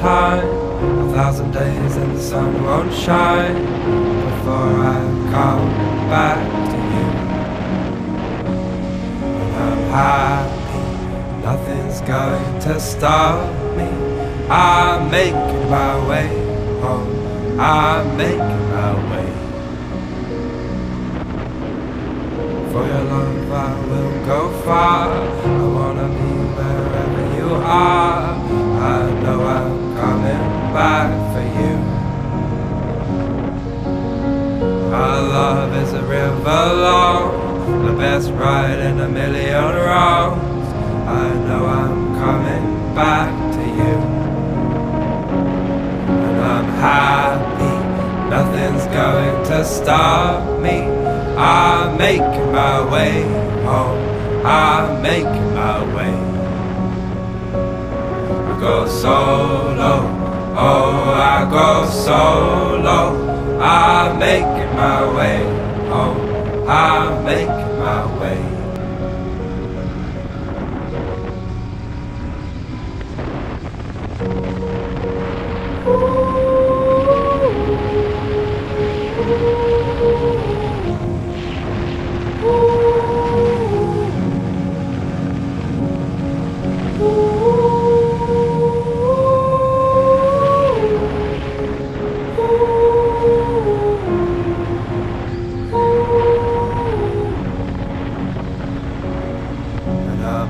time. A thousand days and the sun won't shine before I come back to you. And I'm happy, nothing's going to stop me. I'm making my way home. I'm making my way. For your love, I will go far. I wanna are. I know I'm coming back for you. Our love is a river long, the best ride in a million wrongs. I know I'm coming back to you. And I'm happy, nothing's going to stop me. I'm making my way home. I'm making my way. Go solo, oh, I go solo. I'm making my way home. I'm making my way.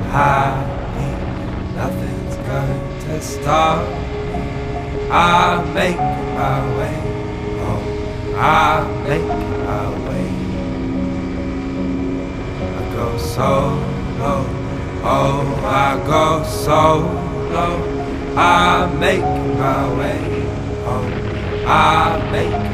Happy. Nothing's going to stop me. I'm making my way oh, home. I'm making my way. I go solo. Oh, I go solo. I'm making my way oh, home. Making my way.